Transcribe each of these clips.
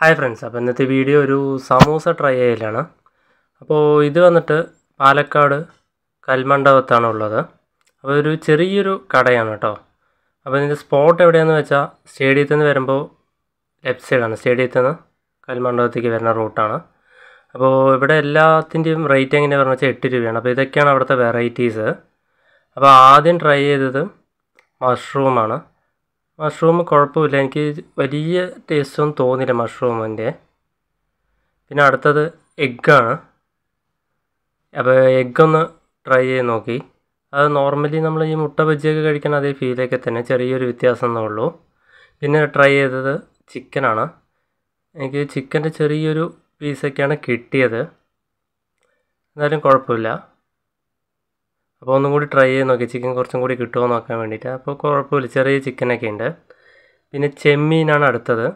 Hi friends അപ്പോൾ ഇന്നത്തെ video ഒരു സമൂസ ട്രൈ ചെയ്യലാണ്. അപ്പോൾ ഇത് വന്നിട്ട് പാലക്കാട് കൽമണ്ഡപത്താണ് ഉള്ളത്. അപ്പോൾ ഒരു ചെറിയൊരു കടയാണ് കേട്ടോ. അപ്പോൾ ഇതിന്റെ സ്പോട്ട് എവിടെയാണെന്ന് വെച്ചാൽ സ്റ്റേഡിയത്തിൽ നിന്ന് വരുമ്പോൾ ലെഫ്റ്റ് സൈഡാണ് സ്റ്റേഡിയത്തിൽ നിന്ന് കൽമണ്ഡപത്തേക്ക് വരുന്ന റൂട്ടാണ് അപ്പോൾ ഇവിടെ എല്ലാത്തിന്റെയും റേറ്റ് എങ്ങനെയാണ് പറഞ്ഞാൽ വെച്ചാൽ എട്ട് രൂപയാണ്. അപ്പോൾ ഇതൊക്കെയാണ് അവിടുത്തെ വെറൈറ്റീസ് അപ്പോൾ ആദ്യം ട്രൈ ചെയ്തത് മഷ്റൂമാണ് മഷ്റൂം കുഴപ്പമില്ല. എനിക്ക് വലിയ ടേസ്റ്റൊന്നും തോന്നില്ല മഷ്റൂമിന്റെ പിന്നെ അടുത്തത് എഗ്ഗാണ് അപ്പോൾ എഗ്ഗൊന്ന് ട്രൈ ചെയ്ത് നോക്കി. അത് നോർമലി നമ്മൾ ഈ മുട്ട ബജ്ജിയൊക്കെ കഴിക്കുന്ന അതേ ഫീലൊക്കെ തന്നെ. ചെറിയൊരു വ്യത്യാസം എന്നേ ഉള്ളൂ. പിന്നെ ട്രൈ ചെയ്തത് ചിക്കനാണ് എനിക്ക് ചിക്കന്റെ ചെറിയൊരു പീസൊക്കെയാണ് കിട്ടിയത്. എന്നാലും കുഴപ്പമില്ല. അപ്പോൾ ഒന്നും കൂടി ട്രൈ ചെയ്ത് നോക്കി. ചിക്കൻ കുറച്ചും കൂടി കിട്ടുമോ നോക്കാൻ വേണ്ടിയിട്ട്. അപ്പോൾ കുഴപ്പമില്ല. ചെറിയ ചിക്കനൊക്കെ ഉണ്ട്. പിന്നെ ചെമ്മീനാണ് അടുത്തത്.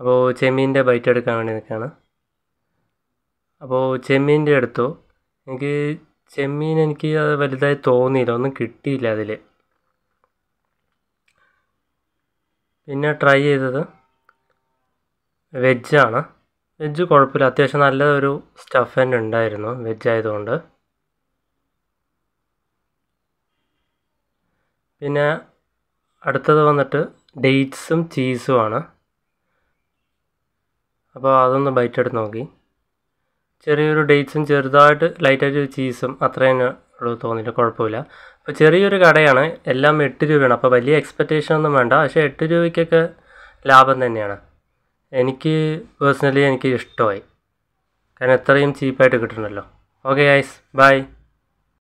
അപ്പോൾ ചെമ്മീന്റെ ബൈറ്റ് എടുക്കാൻ വേണ്ടി നിൽക്കുകയാണ്. അപ്പോൾ ചെമ്മീന്റെ എടുത്തു. എനിക്ക് ചെമ്മീൻ എനിക്ക് അത് വലുതായി തോന്നിയില്ല. ഒന്നും കിട്ടിയില്ല അതിൽ പിന്നെ ട്രൈ ചെയ്തത് വെജാണ് വെജ് കുഴപ്പമില്ല. അത്യാവശ്യം നല്ലൊരു സ്റ്റഫ് തന്നെ ഉണ്ടായിരുന്നു. വെജ് ആയതുകൊണ്ട്. പിന്നെ അടുത്തത് വന്നിട്ട് ഡേറ്റ്സും ചീസുമാണ് അപ്പോൾ അതൊന്ന് ബൈറ്റ് എടുത്ത് നോക്കി. ചെറിയൊരു ഡേറ്റ്സും ചെറുതായിട്ട് ലൈറ്റായിട്ട് ചീസും അത്രയും ഉള്ളൂ തോന്നിയിട്ട് കുഴപ്പമില്ല. അപ്പോൾ ചെറിയൊരു കടയാണ് എല്ലാം എട്ട് രൂപയാണ്. അപ്പോൾ വലിയ എക്സ്പെക്റ്റേഷൻ ഒന്നും വേണ്ട പക്ഷേ എട്ട് രൂപയ്ക്കൊക്കെ ലാഭം തന്നെയാണ്. എനിക്ക് പേഴ്സണലി എനിക്ക് ഇഷ്ടമായി. കാരണം എത്രയും ചീപ്പായിട്ട് കിട്ടണമല്ലോ ഓക്കെ ഗൈസ് ബൈ